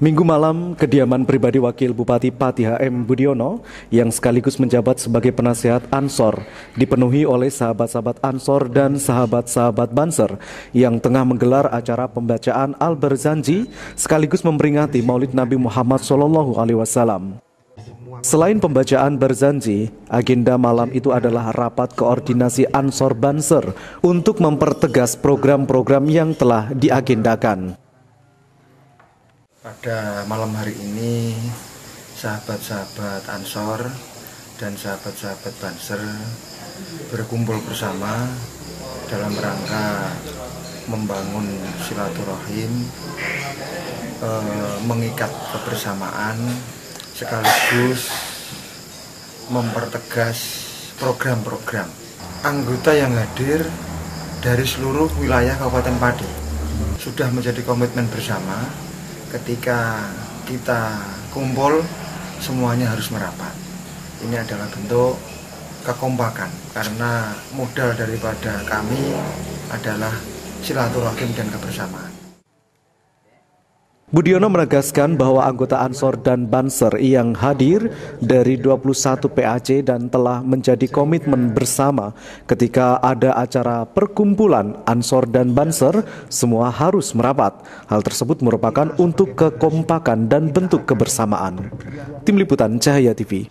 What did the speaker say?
Minggu malam, kediaman pribadi Wakil Bupati Pati HM Budiono yang sekaligus menjabat sebagai penasihat Ansor dipenuhi oleh sahabat-sahabat Ansor dan sahabat-sahabat Banser yang tengah menggelar acara pembacaan Al-Barzanji sekaligus memperingati Maulid Nabi Muhammad Sallallahu Alaihi Wasallam. Selain pembacaan berzanji, agenda malam itu adalah rapat koordinasi Ansor Banser untuk mempertegas program-program yang telah diagendakan. Pada malam hari ini, sahabat-sahabat Ansor dan sahabat-sahabat Banser berkumpul bersama dalam rangka membangun silaturahim, eh, mengikat kebersamaan, sekaligus mempertegas program-program. Anggota yang hadir dari seluruh wilayah Kabupaten Padi sudah menjadi komitmen bersama ketika kita kumpul semuanya harus merapat. Ini adalah bentuk kekompakan karena modal daripada kami adalah silaturahim dan kebersamaan. Budiono menegaskan bahwa anggota Ansor dan Banser yang hadir dari 21 PAC dan telah menjadi komitmen bersama ketika ada acara perkumpulan Ansor dan Banser, semua harus merapat. Hal tersebut merupakan untuk kekompakan dan bentuk kebersamaan. Tim Liputan Cahaya TV.